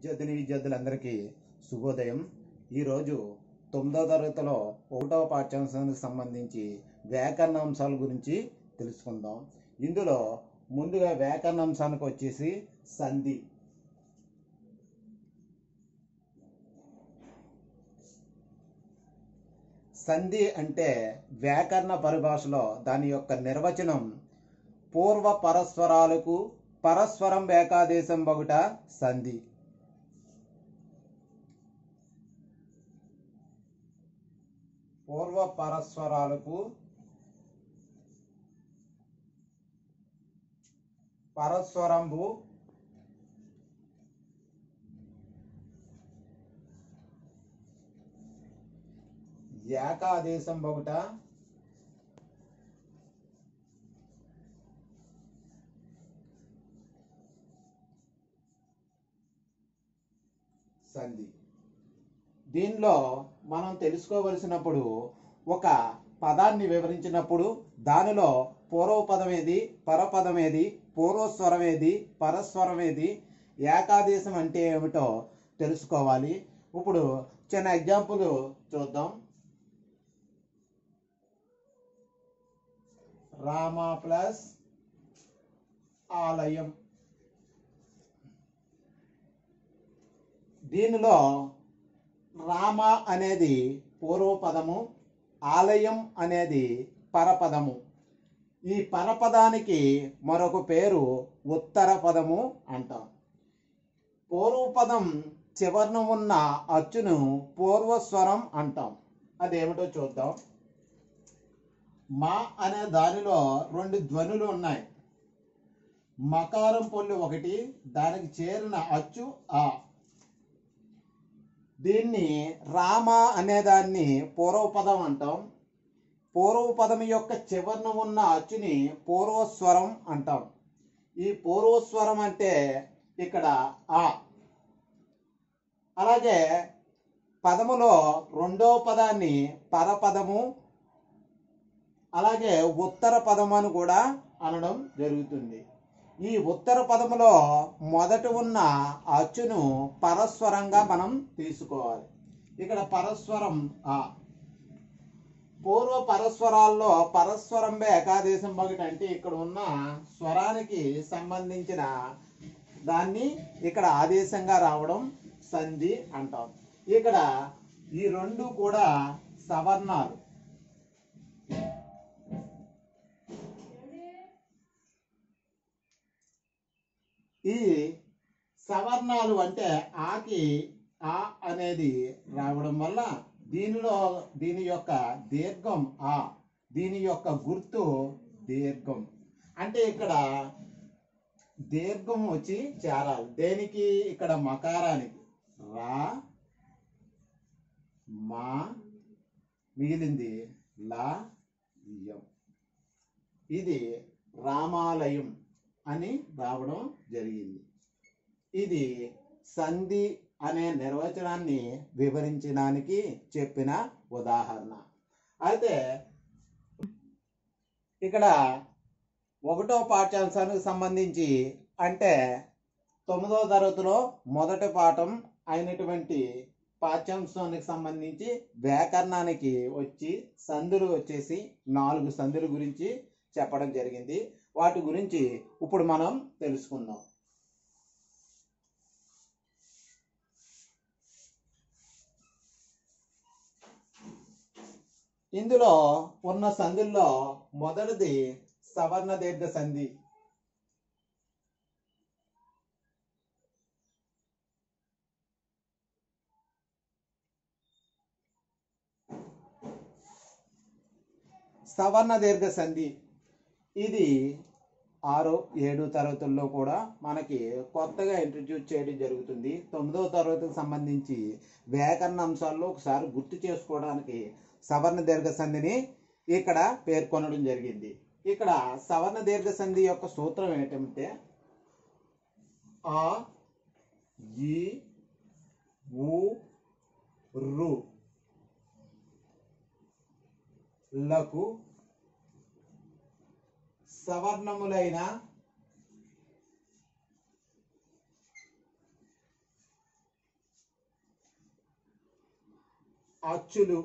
విద్యార్థిని విద్యార్థులందరికీ శుభోదయం. ఈరోజు తొమ్మిదవ తరగతిలో ఒకటవ పాఠ్యాంశానికి సంబంధించి వ్యాకరణ అంశాల గురించి తెలుసుకుందాం. ఇందులో ముందుగా వ్యాకరణ అంశానికి వచ్చేసి సంధి. సంధి అంటే వ్యాకరణ పరిభాషలో దాని యొక్క నిర్వచనం పూర్వ పరస్వరాలకు పరస్వరం ఏకాదేశం బగుట సంధి. పూర్వ పరస్వరాలకు పరస్వరంబు ఏకాదేశం ఒకట సంధి. దీనిలో మనం తెలుసుకోవలసినప్పుడు ఒక పదాన్ని వివరించినప్పుడు దానిలో పూర్వపదమేది పరపదమేది పరపదం పరస్వరమేది ఏకాదేశం అంటే ఏమిటో తెలుసుకోవాలి. ఇప్పుడు చిన్న ఎగ్జాంపుల్ చూద్దాం. రామ ప్లస్ ఆలయం. దీనిలో రామ అనేది పూర్వపదము ఆలయం అనేది పరపదము. ఈ పరపదానికి మరొక పేరు ఉత్తర పదము అంటాం. పూర్వపదం చివరన ఉన్న అచ్చును పూర్వస్వరం అంటాం. అదేమిటో చూద్దాం. మా అనే దానిలో రెండు ధ్వనులు ఉన్నాయి. మకారం పొల్లు ఒకటి దానికి చేరిన అచ్చు ఆ. దీన్ని రామ అనేదాన్ని పూర్వపదం అంటాం. పూర్వపదం యొక్క చివరన ఉన్న అచ్చుని పూర్వస్వరం అంటాం. ఈ పూర్వస్వరం అంటే ఇక్కడ ఆ. అలాగే పదములో రెండో పదాన్ని పరపదము అలాగే ఉత్తర పదము అని కూడా అనడం జరుగుతుంది. ఈ ఉత్తర పదములో మొదట ఉన్న అచ్చును పరస్వరంగా మనం తీసుకోవాలి. ఇక్కడ పరస్వరం ఆ. పూర్వ పరస్వరాల్లో పరస్వరం ఏకాదేశం ఒకటి అంటే ఇక్కడ ఉన్న స్వరానికి సంబంధించిన దాన్ని ఇక్కడ ఆదేశంగా రావడం సంధి అంటాం. ఇక్కడ ఈ రెండు కూడా సవర్ణాలు. ఈ సవర్ణాలు అంటే ఆకి ఆ అనేది రావడం వల్ల దీనిలో దీని యొక్క దీర్ఘం ఆ దీని యొక్క గుర్తు దీర్ఘం. అంటే ఇక్కడ దీర్ఘం వచ్చి చేరాలి. దేనికి? ఇక్కడ మకారానికి. రా మా మిగిలింది లా ఇది రామాలయం. అని రావడం జరిగింది. ఇది సంధి అనే నిర్వచనాన్ని వివరించడానికి చెప్పిన ఉదాహరణ. అయితే ఇక్కడ ఒకటో పాఠ్యాంశానికి సంబంధించి అంటే తొమ్మిదవ తరగతిలో మొదటి పాఠం అయినటువంటి పాఠ్యాంశానికి సంబంధించి వ్యాకరణానికి వచ్చి సందులు వచ్చేసి నాలుగు సందుల గురించి చెప్పడం జరిగింది. వాటి గురించి ఇప్పుడు మనం తెలుసుకుందాం. ఇందులో ఉన్న సంధుల్లో మొదటిది సవర్ణ దీర్ఘ సంధి. సవర్ణ దీర్ఘ సంధి. ఇది ఆరు ఏడు తరగతుల్లో కూడా మనకి కొత్తగా ఇంట్రడ్యూస్ చేయడం జరుగుతుంది. తొమ్మిదవ తరగతికి సంబంధించి వ్యాకరణ అంశాల్లో ఒకసారి గుర్తు చేసుకోవడానికి సవర్ణ దీర్ఘ సంధిని ఇక్కడ పేర్కొనడం జరిగింది. ఇక్కడ సవర్ణ దీర్ఘ సంధి యొక్క సూత్రం ఏంటంటే ఆ ఈ ఊ రు లకు సవర్ణములైన అచ్చులు.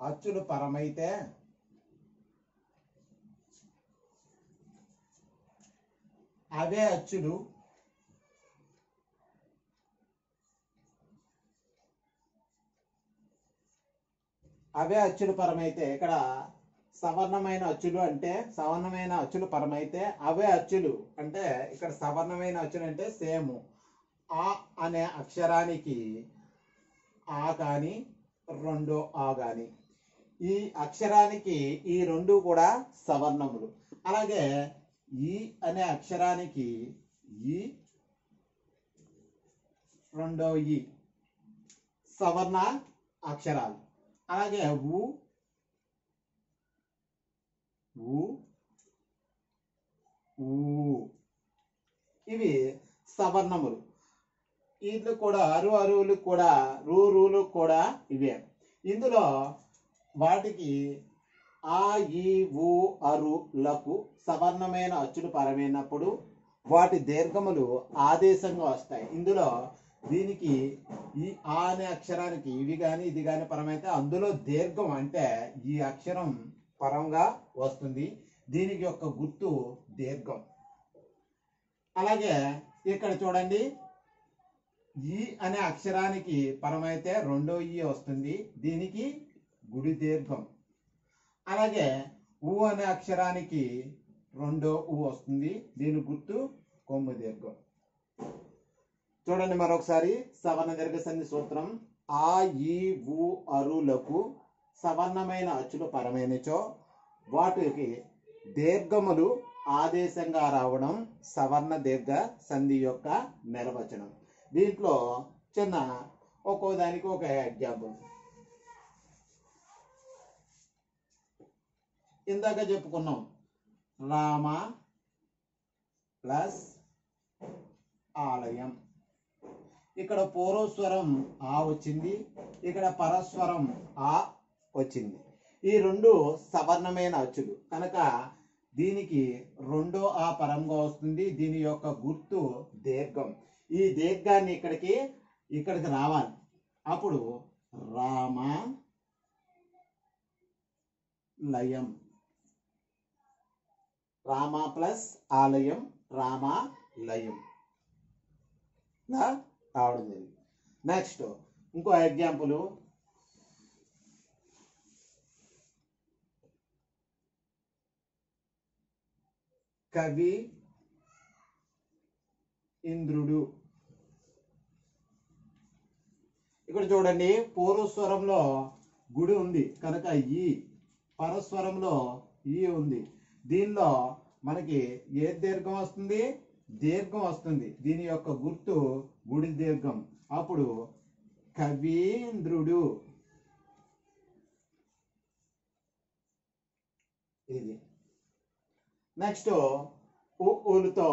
అచ్చులు పరమైతే అవే అచ్చులు. అవే అచ్చులు పరమైతే ఇక్కడ సవర్ణమైన అచ్చులు అంటే సవర్ణమైన అచ్చులు పరమైతే అవే అచ్చులు అంటే ఇక్కడ సవర్ణమైన అచ్చులు అంటే సేమ్. ఆ అనే అక్షరానికి ఆ కానీ రెండో ఆ కానీ ఈ అక్షరానికి ఈ రెండు కూడా సవర్ణములు. అలాగే ఈ అనే అక్షరానికి ఈ రెండో ఈ సవర్ణ అక్షరాలు. అలాగే ఊ ఊ ఊ. ఇవి సవర్ణములు. వీళ్ళు కూడా అరు అరువులు కూడా రూ రూలు కూడా ఇవే. ఇందులో వాటికి ఆ ఈ ఊ అరులకు సవర్ణమైన అచ్చులు పరమైనప్పుడు వాటి దీర్ఘములు ఆదేశంగా వస్తాయి. ఇందులో దీనికి ఈ ఆ అనే అక్షరానికి ఇవి కానీ ఇది కానీ పరమైతే అందులో దీర్ఘం అంటే ఈ అక్షరం పరంగా వస్తుంది. దీనికి యొక్క గుర్తు దీర్ఘం. అలాగే ఇక్కడ చూడండి. ఈ అనే అక్షరానికి పరమైతే రెండో ఈ వస్తుంది. దీనికి గుడి దీర్ఘం. అలాగే ఊ అనే అక్షరానికి రెండో ఊ వస్తుంది. దీని గుర్తు కొమ్ము దీర్ఘం. చూడండి మరొకసారి సవర్ణ దీర్ఘ సంధి సూత్రం. ఆ ఈ ఊ అరులకు సవర్ణమైన అచ్చులు పరమైనచో. వాటికి దీర్ఘములు ఆదేశంగా రావడం సవర్ణ దీర్ఘ సంధి యొక్క నిర్వచనం. దీంట్లో చిన్న ఒక్కో దానికి ఒక ఎగ్జాంపుల్ ఇందాక చెప్పుకున్నాం రామ ప్లస్ ఆలయం. ఇక్కడ పూర్వస్వరం ఆ వచ్చింది ఇక్కడ పరస్వరం ఆ వచ్చింది. ఈ రెండు సవర్ణమైన అచ్చులు. కనుక దీనికి రెండో ఆ పరంగా వస్తుంది. దీని యొక్క గుర్తు దీర్ఘం. ఈ దీర్ఘాన్ని ఇక్కడికి ఇక్కడికి రావాలి. అప్పుడు రామ లయం. రామ ప్లస్ ఆలయం రామ లయం. రావడం జరిగింది నెక్స్ట్ ఇంకో ఎగ్జాంపుల్ కవి ఇంద్రుడు. ఇక్కడ చూడండి పూర్వస్వరంలో గుడి ఉంది. కనుక ఈ పరస్వరంలో ఈ ఉంది. దీనిలో మనకి ఏ దీర్ఘం వస్తుంది? దీర్ఘం వస్తుంది. దీని యొక్క గుర్తు గుడి దీర్ఘం. అప్పుడు కవీంద్రుడు ఇది. నెక్స్ట్ ఊలుతో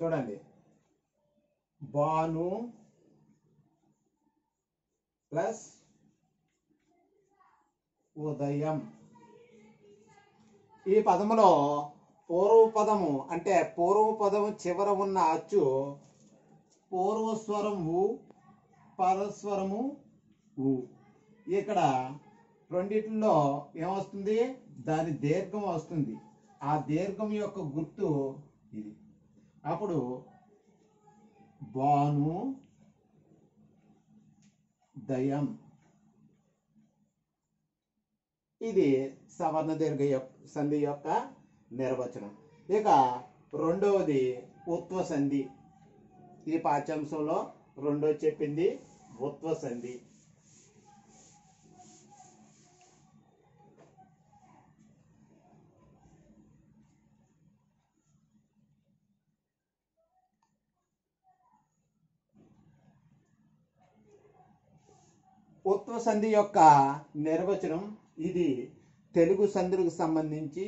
చూడండి. బాను ప్లస్ ఉదయం. ఈ పదములో పూర్వ పదము అంటే పూర్వ పదము చివర ఉన్న అచ్చు పూర్వస్వరం ఉ పరస్వరము ఊ. ఇక్కడ రెండిట్లో ఏమొస్తుంది? దాని దీర్ఘం వస్తుంది. ఆ దీర్ఘం యొక్క గుర్తు ఇది. అప్పుడు బాను దయం. ఇది సవర్ణ దీర్ఘ యొక్క సంధి యొక్క నిర్వచనం. ఇక రెండవది ఉత్వ సంధి. ఈ పాఠ్యాంశంలో రెండో చెప్పింది ఉత్వ సంధి. ఉత్వ సంధి యొక్క నిర్వచనం ఇది తెలుగు సంధులకు సంబంధించి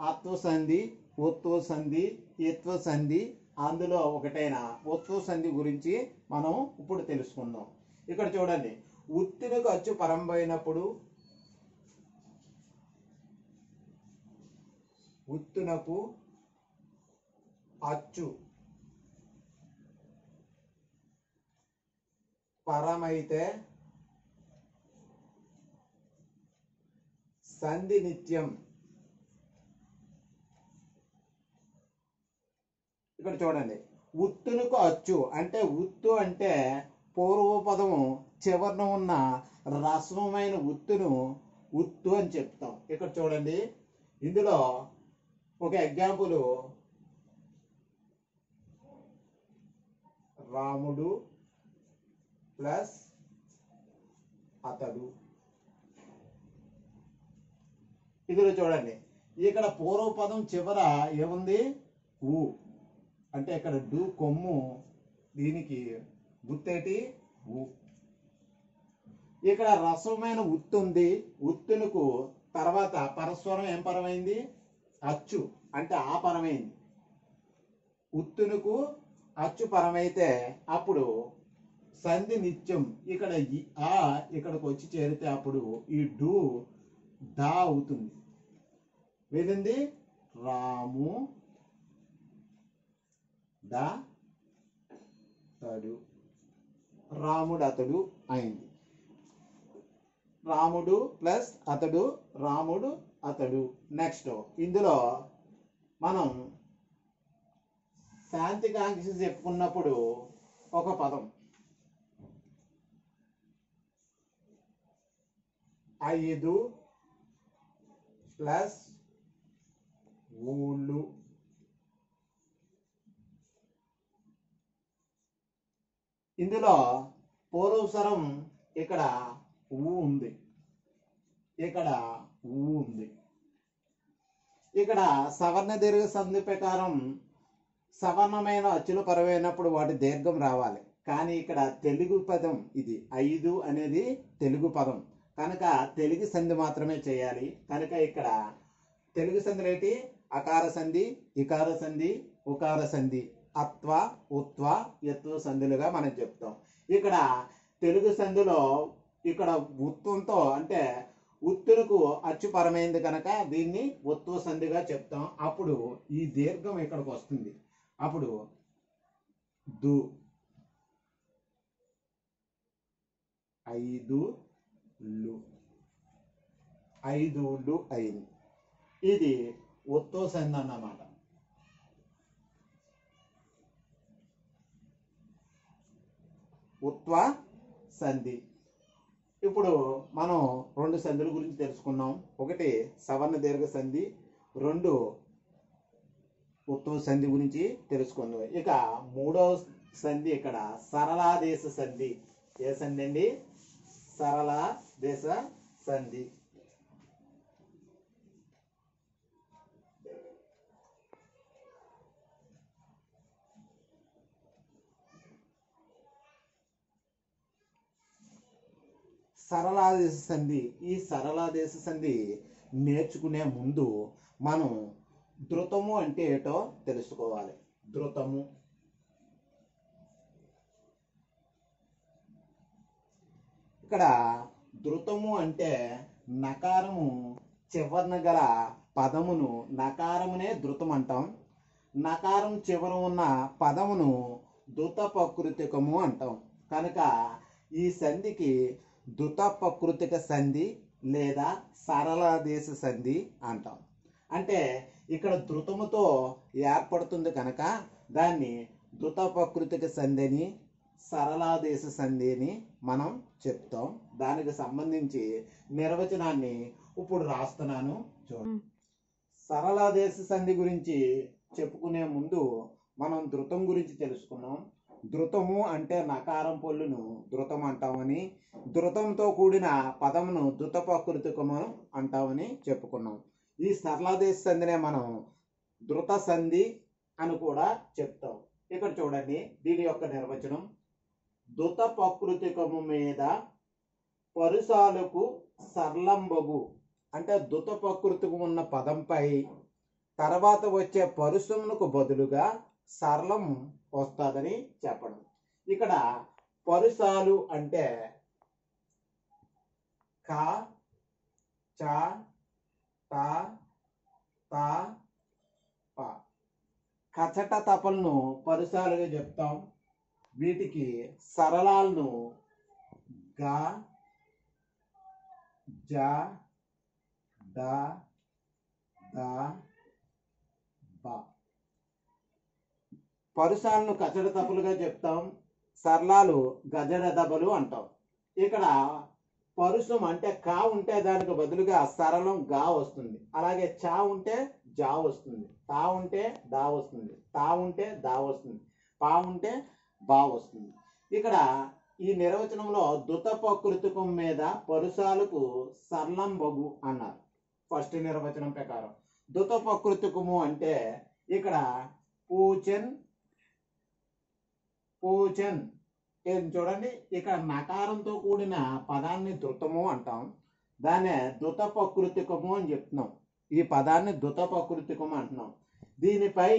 ఆత్వ సంధి ఉత్వ సంధి ఇత్వ సంధి అందులో ఒకటైన ఉత్వ సంధి గురించి మనం ఇప్పుడు తెలుసుకుందాం. ఇక్కడ చూడండి ఉత్తినకు అచ్చు పరంబైనప్పుడు ఉత్తునకు అచ్చు పరమైతే సంధి నిత్యం. ఇక్కడ చూడండి. ఉత్తునుకు అచ్చు. అంటే ఉత్తు అంటే పూర్వపదము చివరన ఉన్న రసమైన ఉత్తును ఉత్తు అని చెప్తాం. ఇక్కడ చూడండి. ఇందులో ఒక ఎగ్జాంపుల్. రాముడు ప్లస్ అతడు. ఇక్కడ చూడండి. ఇక్కడ పూర్వపదం చివర ఏముంది? ఊ. అంటే ఇక్కడ డు కొమ్ము దీనికి గుర్తేటి ఊ. ఇక్కడ రసమైన ఉత్తు ఉంది. తర్వాత పరస్వరం ఏం పరమైంది? అచ్చు. అంటే ఆ పరమైంది. ఉత్తునుకు అచ్చు పరమైతే అప్పుడు సంధి నిత్యం ఇక్కడ ఆ ఇక్కడికి వచ్చి చేరితే అప్పుడు ఈ డు దా అవుతుంది. వెళ్ళింది రాము దా తడు. రాముడు అతడు అయింది. రాముడు ప్లస్ అతడు రాముడు అతడు. నెక్స్ట్ ఇందులో మనం శాంతి కాంక్ష చెప్పుకున్నప్పుడు ఒక పదం. ఐదు ప్లస్ ఊళ్ళు ఇందులో పూర్వస్వరం ఇక్కడ ఊ ఉంది. ఇక్కడ ఊ ఉంది. ఇక్కడ సవర్ణ దీర్ఘ సంధి ప్రకారం సవర్ణమైన అచ్చులు పరవైనప్పుడు వాటి దీర్ఘం రావాలి. కానీ ఇక్కడ తెలుగు పదం ఇది ఐదు అనేది తెలుగు పదం. కనుక తెలుగు సంధి మాత్రమే చేయాలి. కనుక ఇక్కడ తెలుగు సంధులు ఏంటి? అకార సంధి ఇకార సంధి ఉకార సంధి. అత్వ ఉత్వ ఎత్వ సంధులుగా మనం చెప్తాం. ఇక్కడ తెలుగు సంధిలో ఇక్కడ ఉత్వంతో అంటే ఉత్తులకు అచ్చుపరమైంది కనుక దీన్ని ఉత్వ సంధిగా చెప్తాం. అప్పుడు ఈ దీర్ఘం ఇక్కడికి వస్తుంది. అప్పుడు దు ఐదు లు. ఐదు లు అయింది. ఇది ఉత్వ సంధి అన్నమాట ఉత్వ సంధి. ఇప్పుడు మనం రెండు సంధుల గురించి తెలుసుకున్నాం. ఒకటి సవర్ణ దీర్ఘ సంధి రెండు ఉత్తమ సంధి గురించి తెలుసుకుందాం. ఇక మూడవ సంధి ఇక్కడ సరళాదేశ సంధి. ఏ సంధి అండి? సరళ దేశ సంధి. సరళాదేశ సంధి ఈ సరళాదేశ సంధి నేర్చుకునే ముందు మనం ధృతము అంటే ఏటో తెలుసుకోవాలి. ధృతము. ఇక్కడ ధృతము అంటే నకారము చివరన గల పదమును నకారమునే ధృతం అంటాం నకారం చివర ఉన్న పదమును ధృత ప్రకృతికము అంటాం. కనుక ఈ సంధికి ప్రకృతిక సంధి లేదా సరళ దేశ సంధి అంటాం. అంటే ఇక్కడ ధృతముతో ఏర్పడుతుంది కనుక దాన్ని ప్రకృతిక సంధి అని సరళాదేశ సంధి అని మనం చెప్తాం. దానికి సంబంధించి నిర్వచనాన్ని ఇప్పుడు రాస్తున్నాను. చూడండి. సరళాదేశ సంధి గురించి చెప్పుకునే ముందు మనం ధృతం గురించి తెలుసుకున్నాం. ధృతము అంటే నకారం పొల్లును ధృతం అంటామని ధృతంతో కూడిన పదమును ధృత ప్రకృతికము అంటామని చెప్పుకున్నాం. ఈ సరళాదేశ సంధినే మనం ధృత సంధి అని కూడా చెప్తాం. ఇక్కడ చూడండి దీని యొక్క నిర్వచనం. ధృత ప్రకృతికము మీద పరుసాలకు సరళంబగు. అంటే ధృత ప్రకృతికి ఉన్న పదంపై తర్వాత వచ్చే పరుసమునకు బదులుగా సరళం వస్తుందని చెప్పడం. ఇక్కడ పరుసాలు అంటే క చ త త కచట తపలను పరుసాలుగా చెప్తాం. వీటికి సరళాలను గ జ డ ద బ. పరుసాలను కచడ తప్పులుగా చెప్తాం సరళాలు గజడ దబలు అంటాం. ఇక్కడ పరుషం అంటే కా ఉంటే దానికి బదులుగా సరళం గా వస్తుంది. అలాగే చా ఉంటే జా వస్తుంది. తా ఉంటే దా వస్తుంది. తా ఉంటే దా వస్తుంది. పా ఉంటే బా వస్తుంది. ఇక్కడ ఈ నిర్వచనంలో దుత ప్రకృతికం మీద పరుసాలకు సరళం బగు అన్నారు. ఫస్ట్ నిర్వచనం ప్రకారం. దుత ప్రకృతికము అంటే ఇక్కడ పూచన్ పూచన్ ఏం చూడండి ఇక్కడ నకారంతో కూడిన పదాన్ని ధృతము అంటాం. దాన్ని ధృత ప్రకృతికము అని చెప్తున్నాం. ఈ పదాన్ని ధృత ప్రకృతికము అంటున్నాం. దీనిపై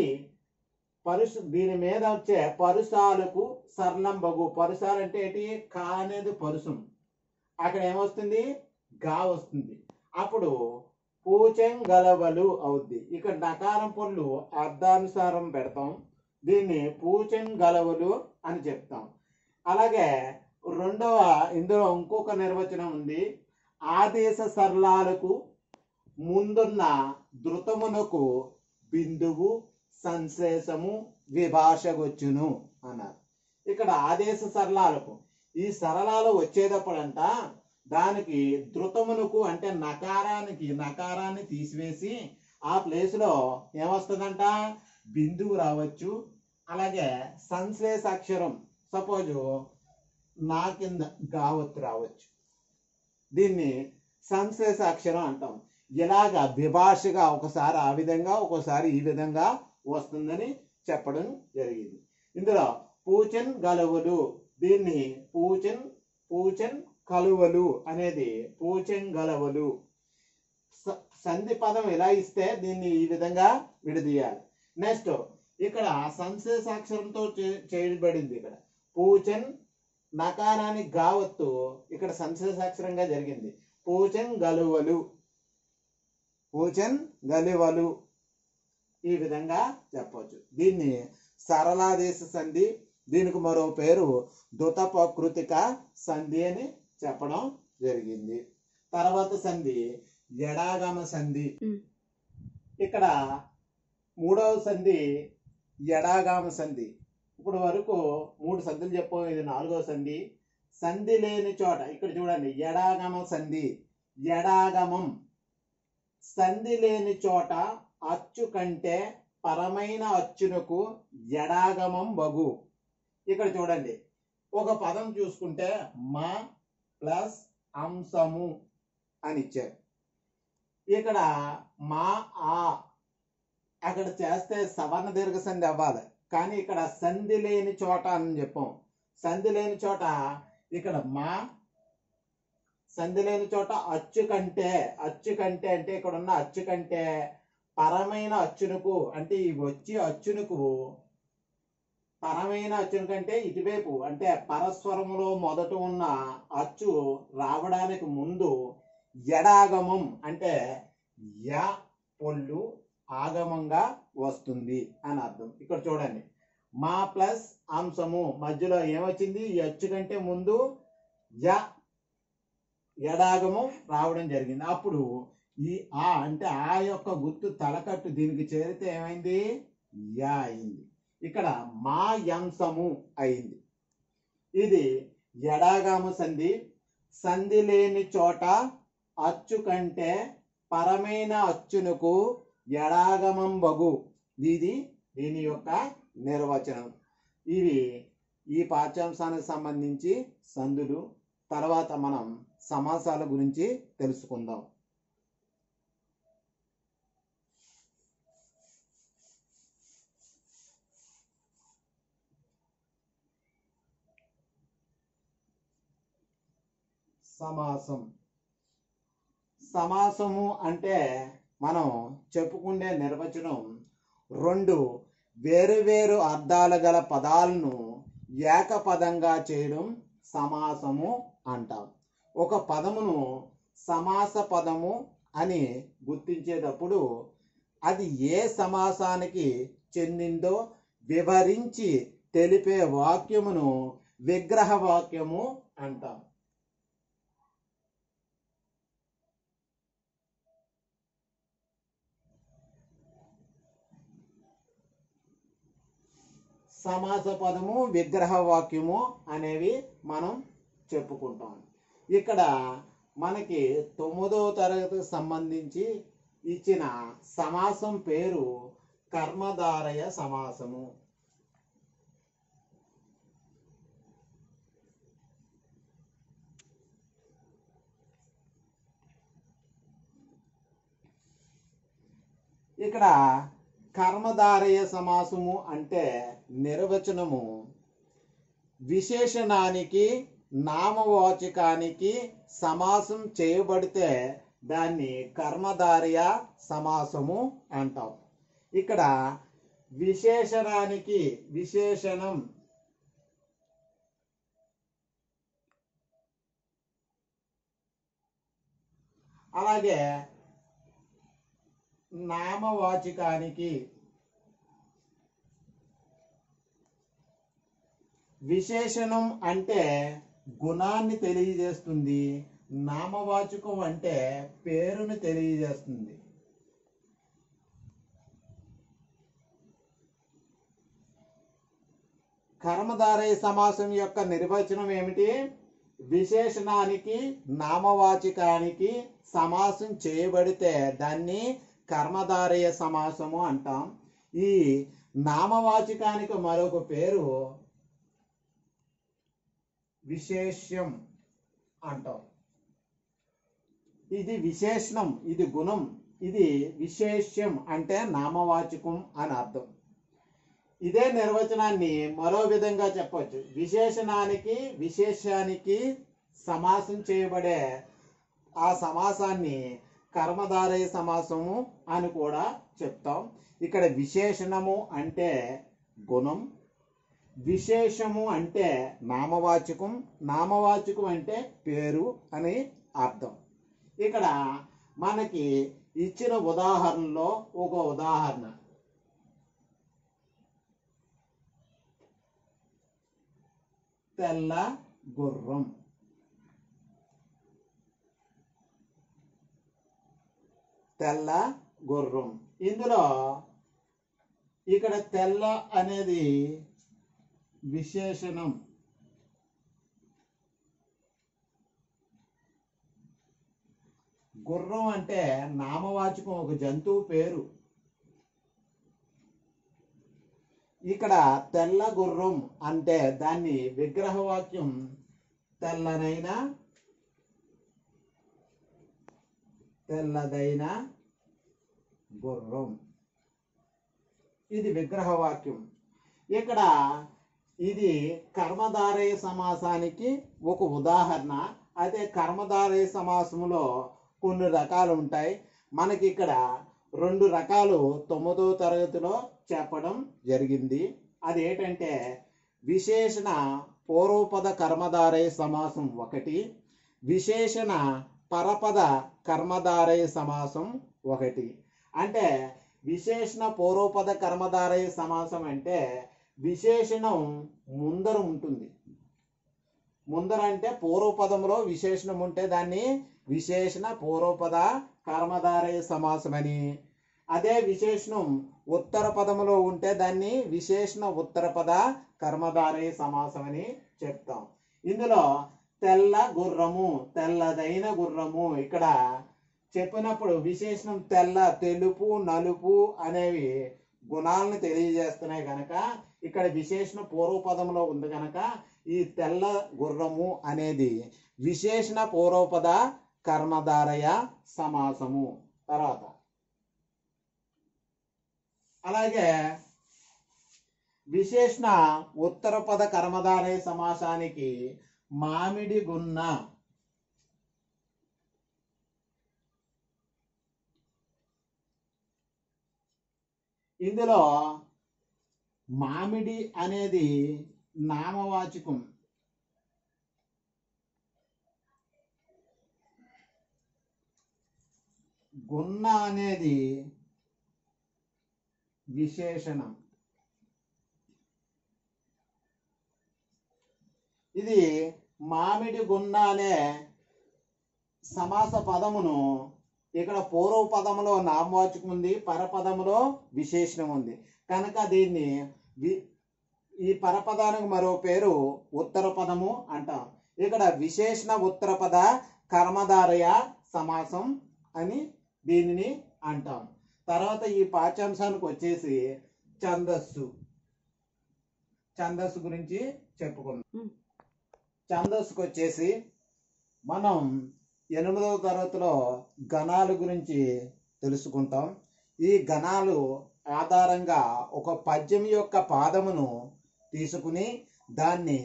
పరుష దీని మీద వచ్చే పరుసాలకు సరళం పరుసాలు అంటే ఏంటి? కా అనేది పరుసం అక్కడ ఏమొస్తుంది? గా వస్తుంది. అప్పుడు పూచెం గలవలు అవుద్ది. ఇక్కడ నకారం పొల్లు అర్థానుసారం పెడతాం. దీన్ని పూచెం గలవలు అని చెప్తాం. అలాగే రెండవ ఇందులో ఇంకొక నిర్వచనం ఉంది. ఆదేశ సరళాలకు ముందున్న ధృతమునకు బిందువు సంశేషము విభాషగొచ్చును అన్నారు. ఇక్కడ ఆదేశ సరళాలకు ఈ సరళాలు వచ్చేటప్పుడంట దానికి ధృతమునకు అంటే నకారానికి నకారాన్ని తీసివేసి ఆ ప్లేస్లో ఏమొస్తుందంట? బిందువు రావచ్చు అలాగే సంశ్లేష అక్షరం సపోజ్ నా కింద గావత్తు రావచ్చు. దీన్ని సంశ్లేష అక్షరం అంటాం. ఇలాగా విభాషగా ఒకసారి ఆ విధంగా ఒకసారి ఈ విధంగా వస్తుందని చెప్పడం జరిగింది. ఇందులో పూచన్ గలవులు దీన్ని పూచన్ పూచన్ కలువలు అనేది పూచన్ గలవలు. సంధి పదం ఎలా ఇస్తే దీన్ని ఈ విధంగా విడదీయాలి. నెక్స్ట్ ఇక్కడ సంశేషాక్షరంతో చేయబడింది ఇక్కడ. పూచన్ నకారానికి గావత్తు ఇక్కడ సంశేషాక్షరంగా జరిగింది. పూచన్ గలువలు. పూచన్ గలువలు. ఈ విధంగా చెప్పవచ్చు. దీన్ని సరళాదేశ సంధి దీనికి మరో పేరు దుతపకృతిక సంధి అని చెప్పడం జరిగింది. తర్వాత సంధి ఎడాగమ సంధి. ఇక్కడ మూడవ సంధి ఎడాగామ సంధి. ఇప్పుడు వరకు మూడు సంధులు చెప్పాం ఇది నాలుగో సంధి. సంధి లేని చోట ఇక్కడ చూడండి ఎడాగమ సంధి ఎడాగమం సంధి లేని చోట అచ్చు కంటే పరమైన అచ్చునకు ఎడాగమం బగు. ఇక్కడ చూడండి ఒక పదం చూసుకుంటే మా ప్లస్ అంశము అని ఇచ్చారు. ఇక్కడ మా ఆ అక్కడ చేస్తే సవర్ణ దీర్ఘ సంధి అవ్వాలి. కానీ ఇక్కడ సంధి లేని చోట అని చెప్పాం. సంధి లేని చోట ఇక్కడ మా సంధి లేని చోట అచ్చు కంటే అచ్చు కంటే అంటే ఇక్కడ ఉన్న అచ్చు కంటే పరమైన అచ్చునకు అంటే ఈ వచ్చి అచ్చునకు పరమైన అచ్చును కంటే ఇటువైపు అంటే పరస్వరములో మొదట ఉన్న అచ్చు రావడానికి ముందు ఎడాగమం అంటే య పొల్లు ఆగమంగా వస్తుంది అని అర్థం. ఇక్కడ చూడండి. మా ప్లస్ అంశము మధ్యలో ఏమొచ్చింది? ఈ అచ్చు కంటే ముందు య ఎడాగమం రావడం జరిగింది. అప్పుడు ఈ ఆ అంటే ఆ యొక్క గుర్తు తలకట్టు దీనికి చేరితే ఏమైంది? యా అయింది. ఇక్కడ మా యంశము అయింది. ఇది ఎడాగమ సంధి. సంధి లేని చోట అచ్చు కంటే పరమైన అచ్చునకు ఎడాగమంబగు. ఇది దీని యొక్క నిర్వచనం. ఇవి ఈ పాఠ్యాంశానికి సంబంధించి సందులు తర్వాత మనం సమాసాల గురించి తెలుసుకుందాం. సమాసం. సమాసము అంటే మనం చెప్పుకునే నిర్వచనం రెండు వేరు వేరు అర్థాలు గల పదాలను ఏకపదంగా చేయడం సమాసము అంటాం. ఒక పదమును సమాస పదము అని గుర్తించేటప్పుడు అది ఏ సమాసానికి చెందిందో వివరించి తెలిపే వాక్యమును విగ్రహ వాక్యము అంటాం. సమాస పదము విగ్రహ వాక్యము అనేవి మనం చెప్పుకుంటాం. ఇక్కడ మనకి తొమ్మిదవ తరగతికి సంబంధించి ఇచ్చిన సమాసం పేరు కర్మధారయ సమాసము. ఇక్కడ కర్మధారయ సమాసము అంటే నిర్వచనము. విశేషణానికి నామవాచకానికి సమాసం చేయబడితే దాన్ని కర్మధారయ సమాసము అంటాం. ఇక్కడ విశేషణానికి విశేషణం. అలాగే నామవాచకానికి విశేషణం అంటే గుణాన్ని తెలియజేస్తుంది. నామవాచకం అంటే పేరును తెలియజేస్తుంది. కర్మధారయ సమాసం యొక్క నిర్వచనం ఏమిటి? విశేషణానికి నామవాచకానికి సమాసం చేయబడితే దాన్ని కర్మధారయ సమాసము అంటాం. ఈ నామవాచకానికి మరొక పేరు విశేష్యం అంటాం. ఇది విశేషణం ఇది గుణం ఇది విశేష్యం అంటే నామవాచకం అని అర్థం. ఇదే నిర్వచనాన్ని మరో విధంగా చెప్పవచ్చు విశేషణానికి విశేషానికి సమాసం చేయబడే ఆ సమాసాన్ని కర్మధారయ సమాసము అని కూడా చెప్తాం. ఇక్కడ విశేషణము అంటే గుణం విశేషము అంటే నామవాచకం నామవాచకం అంటే పేరు అని అర్థం. ఇక్కడ మనకి ఇచ్చిన ఉదాహరణలో ఒక ఉదాహరణ. తెల్ల గుర్రం. తెల్ల గుర్రం. ఇందులో ఇక్కడ తెల్ల అనేది విశేషణం. గుర్రం అంటే నామవాచకం ఒక జంతువు పేరు. ఇక్కడ తెల్ల గుర్రం అంటే దాన్ని విగ్రహవాక్యం తెల్లనైన తెల్లదైన గుర్రం. ఇది విగ్రహవాక్యం. ఇక్కడ ఇది కర్మధారయ సమాసానికి ఒక ఉదాహరణ. అయితే కర్మధారయ సమాసములో కొన్ని రకాలు ఉంటాయి. మనకి ఇక్కడ రెండు రకాలు తొమ్మిదో తరగతిలో చెప్పడం జరిగింది. అది ఏంటంటే విశేషణ పూర్వపద కర్మధారయ సమాసం ఒకటి విశేషణ పరపద కర్మధారయ సమాసం ఒకటి. అంటే విశేషణ పూర్వపద కర్మధారయ సమాసం అంటే విశేషణం ముందర ఉంటుంది. ముందర అంటే పూర్వపదంలో విశేషణం ఉంటే దాన్ని విశేషణ పూర్వపద కర్మధారయ సమాసం అని. అదే విశేషణం ఉత్తర పదములో ఉంటే దాన్ని విశేషణ ఉత్తర పద కర్మధారయ సమాసం అని చెప్తాం. ఇందులో తెల్ల గుర్రము తెల్లదైన గుర్రము. ఇక్కడ చెప్పినప్పుడు విశేషణం తెల్ల తెలుపు నలుపు అనేవి గుణాలను తెలియజేస్తున్నాయి కనుక ఇక్కడ విశేషణ పూర్వపదంలో ఉంది కనుక ఈ తెల్ల గుర్రము అనేది విశేషణ పూర్వపద కర్మధారయ సమాసము. తర్వాత అలాగే విశేషణ ఉత్తర పద కర్మధారయ సమాసానికి మామిడి గున్న. ఇందులో మామిడి అనేది నామవాచకం. గున్న అనేది విశేషణం. ఇది మామిడి గున్న అనే సమాస పదమును ఇక్కడ పూర్వ పదములో నామవాచకం ఉంది పరపదములో విశేషణం ఉంది. కనుక దీన్ని వి- ఈ పరపదానికి మరో పేరు ఉత్తర పదము అంటాం. ఇక్కడ విశేషణ ఉత్తర పద కర్మధారయ సమాసం అని దీనిని అంటాం. తర్వాత ఈ పాఠ్యాంశానికి వచ్చేసి ఛందస్సు. ఛందస్సు గురించి చెప్పుకుందాం. ఛందస్సుకు వచ్చేసి మనం ఎనిమిదవ తరగతిలో గణాల గురించి తెలుసుకుంటాం. ఈ గణాలు ఆధారంగా ఒక పద్యం యొక్క పాదమును తీసుకుని దాన్ని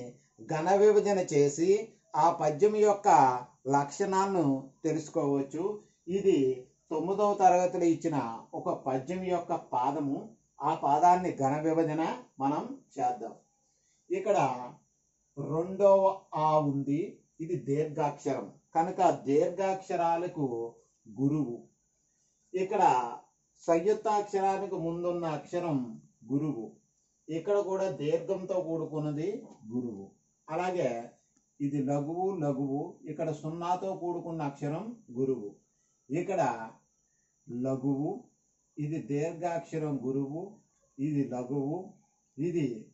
ఘన విభజన చేసి ఆ పద్యం యొక్క లక్షణాలను తెలుసుకోవచ్చు. ఇది తొమ్మిదవ తరగతిలో ఇచ్చిన ఒక పద్యం యొక్క పాదము. ఆ పాదాన్ని ఘన విభజన మనం చేద్దాం. ఇక్కడ రెండవ ఆ ఉంది ఇది దీర్ఘాక్షరం. కనుక దీర్ఘాక్షరాలకు గురువు. ఇక్కడ సంయుక్తాక్షరానికి ముందున్న అక్షరం గురువు. ఇక్కడ కూడా దీర్ఘంతో కూడుకున్నది గురువు. అలాగే ఇది లఘువు లఘువు. ఇక్కడ సున్నాతో కూడుకున్న అక్షరం గురువు. ఇక్కడ లఘువు ఇది దీర్ఘాక్షరం గురువు. ఇది లఘువు ఇది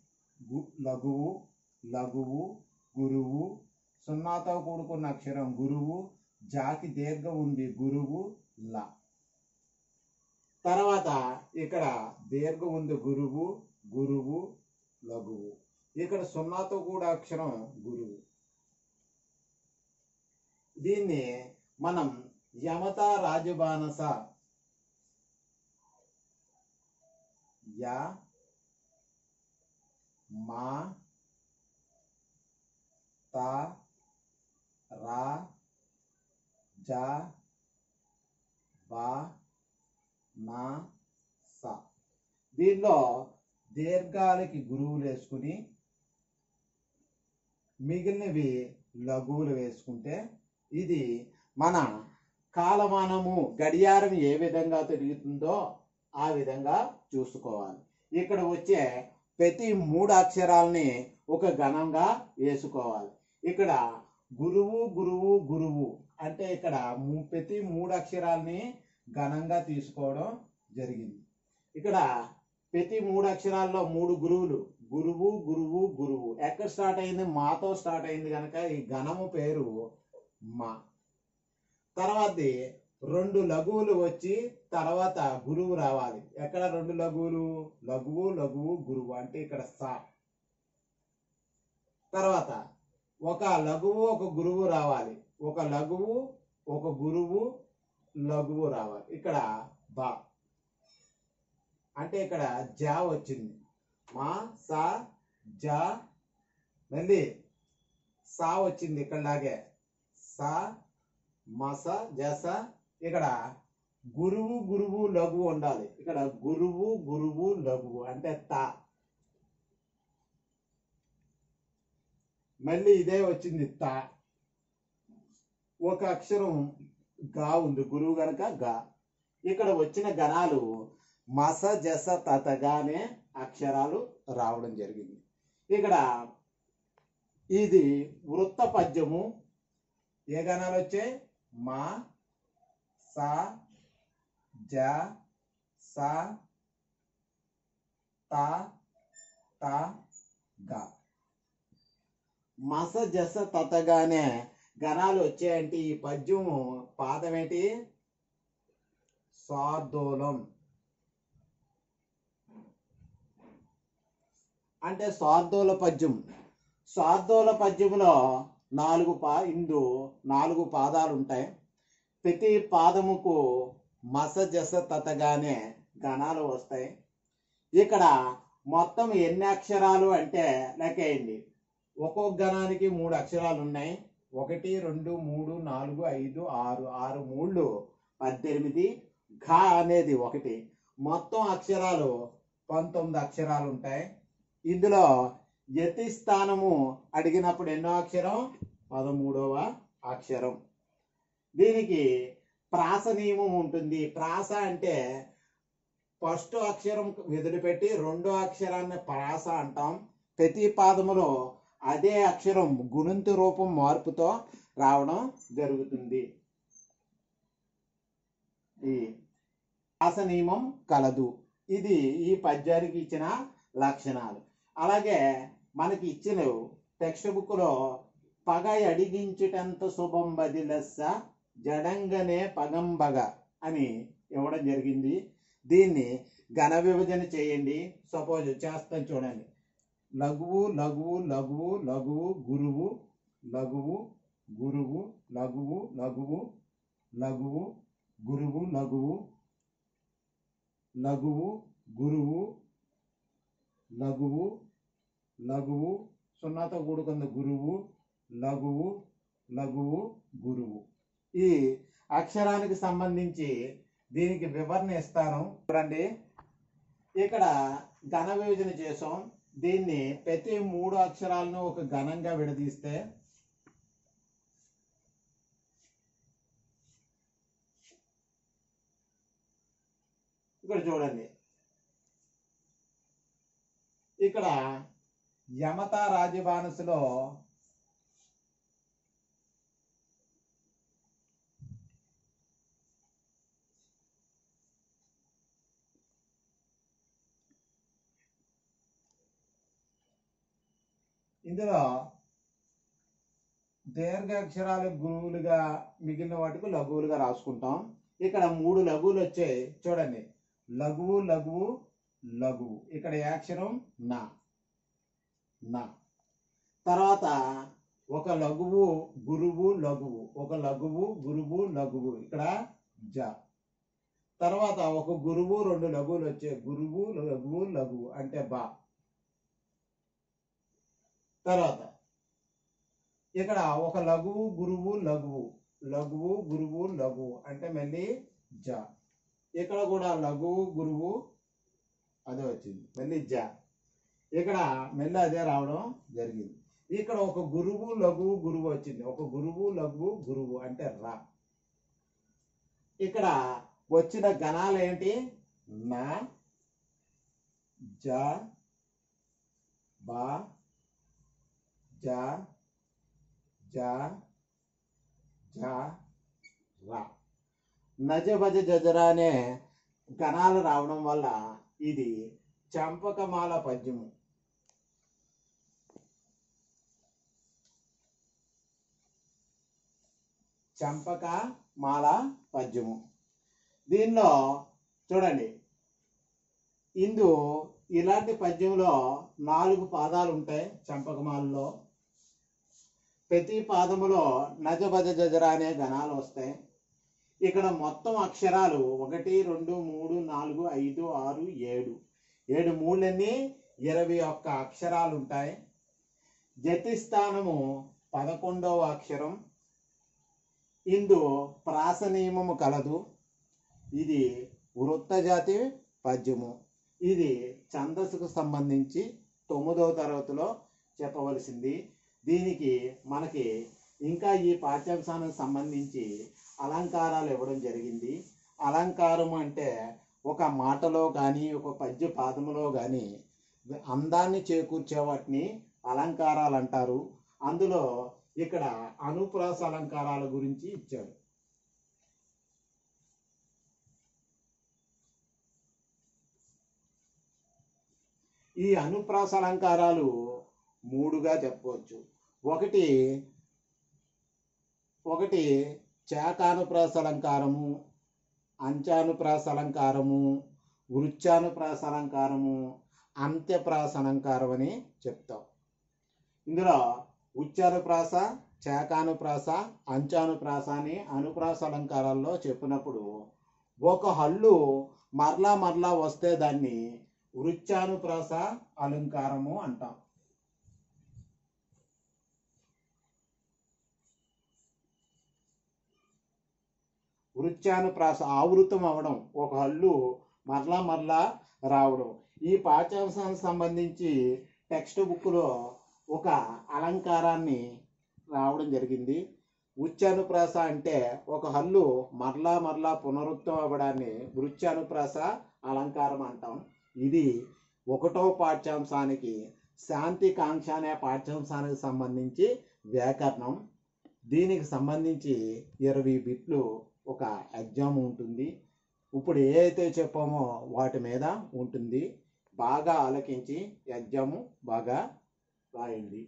గు- లఘువు. లఘువు గురువు సున్నాతో కూడుకున్న అక్షరం గురువు జాకి దీర్ఘం ఉంది గురువు ల. తర్వాత ఇక్కడ దీర్ఘం ఉంది గురువు గురువు లఘువు. ఇక్కడ సున్నాతో కూడా అక్షరం గురువు. దీన్ని మనం యమత రాజబానస యా మా తా రా జా బా నా స. దీనిలో దీర్ఘాలకి గురువులు వేసుకుని మిగిలినవి లఘువులు వేసుకుంటే ఇది మన కాలమానము గడియారం ఏ విధంగా తిరుగుతుందో ఆ విధంగా చూసుకోవాలి. ఇక్కడ వచ్చే ప్రతి మూడు అక్షరాలని ఒక గణంగా వేసుకోవాలి. ఇక్కడ గురువు గురువు గురువు అంటే ఇక్కడ ప్రతి మూడు అక్షరాలని ఘనంగా తీసుకోవడం జరిగింది. ఇక్కడ ప్రతి మూడు అక్షరాల్లో మూడు గురువులు గురువు గురువు గురువు. ఎక్కడ స్టార్ట్ అయింది? మాతో స్టార్ట్ అయింది కనుక ఈ ఘనము పేరు మా. తర్వాతది రెండు లఘువులు వచ్చి తర్వాత గురువు రావాలి. ఎక్కడ రెండు లఘువులు? లఘువు లఘువు గురువు అంటే ఇక్కడ సా. తర్వాత ఒక లఘువు ఒక గురువు రావాలి. ఒక లఘువు ఒక గురువు లఘువు రావాలి. ఇక్కడ బా. అంటే ఇక్కడ జా వచ్చింది. మా సా జా మళ్ళీ సా వచ్చింది ఇక్కడ లాగే సా మస జస ఇక్కడ గురువు గురువు లఘువు ఉండాలి. ఇక్కడ గురువు గురువు లఘువు అంటే తా. మళ్ళీ ఇదే వచ్చింది త. ఒక అక్షరం గా ఉంది గురువు గనక గా. ఇక్కడ వచ్చిన గణాలు మస జస తతగా అనే అక్షరాలు రావడం జరిగింది. ఇక్కడ ఇది వృత్త పద్యము. ఏ గణాలు వచ్చాయి? మా సా జ సా తా తా గా. మస జస తతగానే గణాలు వచ్చాయంటే ఈ పద్యము పాదం ఏంటి స్వార్థోలం. అంటే స్వార్థోల పద్యం. స్వార్థోల పద్యములో నాలుగు పా ఇందు నాలుగు పాదాలు ఉంటాయి ప్రతి పాదముకు మస జస తతగానే గణాలు వస్తాయి. ఇక్కడ మొత్తం ఎన్ని అక్షరాలు అంటే లెక్కేయండి ఒక్కొక్క గణానికి మూడు అక్షరాలు ఉన్నాయి ఒకటి రెండు మూడు నాలుగు ఐదు ఆరు ఆరు మూడు పద్దెనిమిది ఘ అనేది ఒకటి. మొత్తం అక్షరాలు పంతొమ్మిది అక్షరాలు ఉంటాయి ఇందులో యతి స్థానము అడిగినప్పుడు ఎన్నో అక్షరం? పదమూడవ అక్షరం. దీనికి ప్రాస నియమం ఉంటుంది. ప్రాస అంటే ఫస్ట్ అక్షరం వదిలిపెట్టి రెండో అక్షరాన్ని ప్రాస అంటాం. ప్రతి పాదములో అదే అక్షరం గుణంతు రూపం మార్పుతో రావడం జరుగుతుంది. ఈ శ్వాస నియమం కలదు. ఇది ఈ పద్యానికి ఇచ్చిన లక్షణాలు. అలాగే మనకి ఇచ్చిన టెక్స్ట్ బుక్లో పగ అడిగించుటంత శుభం బదిలస్స జడంగనే పగంబగ అని ఇవ్వడం జరిగింది. దీన్ని ఘన విభజన చేయండి. సపోజ్ చేస్తాను చూడండి. లఘువు లఘువు లఘువు లఘువు గురువు లఘువు గురువు లఘువు లఘువు లఘువు గురువు లఘువు లఘువు గురువు లఘువు లఘువు సున్నాతో కూడుకున్న గురువు లఘువు లఘువు గురువు. ఈ అక్షరానికి సంబంధించి దీనికి వివరణ ఇస్తాను. చూడండి. ఇక్కడ ఘన విభజన చేసాం దీన్ని ప్రతి మూడు అక్షరాలను ఒక ఘనంగా విడదీస్తే ఇక్కడ చూడండి. ఇక్కడ యమత రాజభానసులో ఇందులో దీర్ఘాక్షరాలు గురువులుగా మిగిలిన వాటికి లఘువులుగా రాసుకుంటాం. ఇక్కడ మూడు లఘువులు వచ్చాయి. చూడండి. లఘువు లఘువు లఘువు. ఇక్కడ యాక్షరం అక్షరం? నా. నా. తర్వాత ఒక లఘువు గురువు లఘువు. ఒక లఘువు గురువు లఘువు. ఇక్కడ జ. తర్వాత ఒక గురువు రెండు లఘువులు వచ్చాయి. గురువు లఘువు లఘువు అంటే బా. తర్వాత ఇక్కడ ఒక లఘువు గురువు లఘువు. లఘువు గురువు లఘువు అంటే మళ్ళీ జ. ఇక్కడ కూడా లఘువు గురువు అదే వచ్చింది. మళ్ళీ జ. ఇక్కడ మళ్ళీ అదే రావడం జరిగింది. ఇక్కడ ఒక గురువు లఘువు గురువు వచ్చింది. ఒక గురువు లఘువు గురువు అంటే రా. ఇక్కడ వచ్చిన గణాలు ఏంటి? నా జ బా జ జ జ రా. నజ భజ జజరా అనే గణాలు రావడం వల్ల ఇది చంపకమాల పద్యము. చంపక మాల పద్యము. దీనిలో చూడండి. ఇందు ఇలాంటి పద్యంలో నాలుగు పాదాలు ఉంటాయి చంపకమాలలో. ప్రతి పాదములో నజబజ జజర అనే గణాలు వస్తాయి. ఇక్కడ మొత్తం అక్షరాలు ఒకటి రెండు మూడు నాలుగు ఐదు ఆరు ఏడు. ఏడు మూడులన్నీ ఇరవై ఒక్క అక్షరాలు ఉంటాయి. జతి స్థానము పదకొండవ అక్షరం. ఇందు ప్రాస నియమము కలదు. ఇది వృత్త జాతి పద్యము. ఇది ఛందస్సుకు సంబంధించి తొమ్మిదవ తరగతిలో చెప్పవలసింది. దీనికి మనకి ఇంకా ఈ పాఠ్యాంశానికి సంబంధించి అలంకారాలు ఇవ్వడం జరిగింది. అలంకారం అంటే ఒక మాటలో కానీ ఒక పద్య పాదములో కానీ అందాన్ని చేకూర్చే వాటిని అలంకారాలు అంటారు. అందులో ఇక్కడ అనుప్రాస అలంకారాల గురించి ఇచ్చాడు ఈ అనుప్రాస అలంకారాలు మూడుగా చెప్పవచ్చు ఒకటి ఒకటి చేకానుప్రాస అలంకారము అంచానుప్రాస అలంకారము వృత్యానుప్రాస అలంకారము అంత్యప్రాస అలంకారం అని చెప్తాం. ఇందులో ఉచ్చానుప్రాస చేకానుప్రాస అంచానుప్రాస అని అనుప్రాస అలంకారాల్లో చెప్పినప్పుడు ఒక హల్లు మరలా మరలా వస్తే దాన్ని వృత్యానుప్రాస అలంకారము అంటాం. వృత్యానుప్రాస ఆవృతం అవడం ఒక హల్లు మరలా మరలా రావడం. ఈ పాఠ్యాంశానికి సంబంధించి టెక్స్ట్ బుక్లో ఒక అలంకారాన్ని రావడం జరిగింది. ఉచ్చానుప్రాస అంటే ఒక హల్లు మరలా మరలా పునరుత్తం అవ్వడాన్ని వృత్యానుప్రాస అలంకారం అంటాం. ఇది ఒకటో పాఠ్యాంశానికి శాంతి కాంక్ష అనే పాఠ్యాంశానికి సంబంధించి వ్యాకరణం. దీనికి సంబంధించి ఇరవై బిట్లు ఒక ఎగ్జామ్ ఉంటుంది. ఇప్పుడు ఏదైతే చెప్పామో వాటి మీద ఉంటుంది. బాగా ఆలకించి ఎగ్జాము బాగా రాయండి.